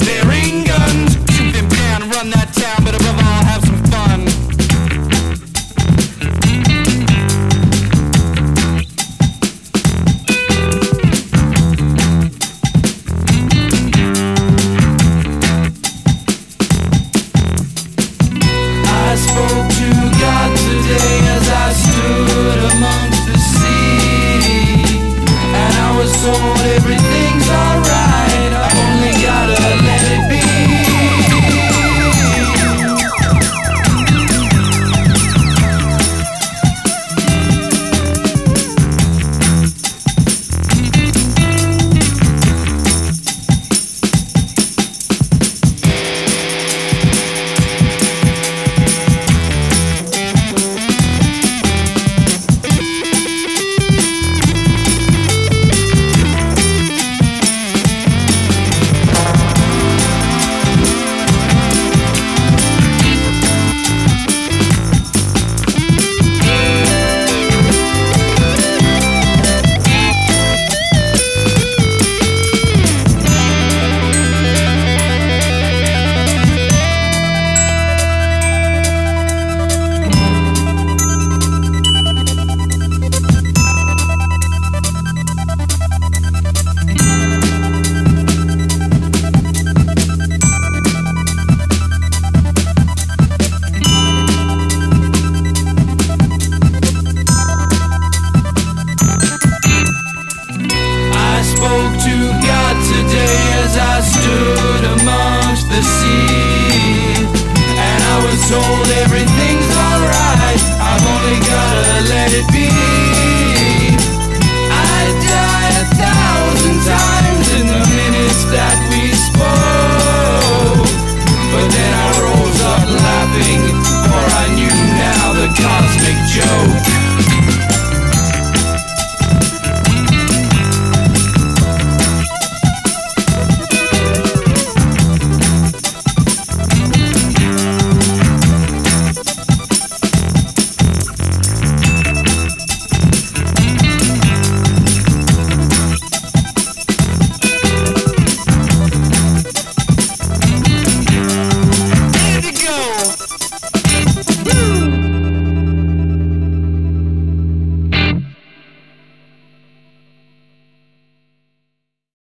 legendary. day as I stood amongst the sea, and I was told everything.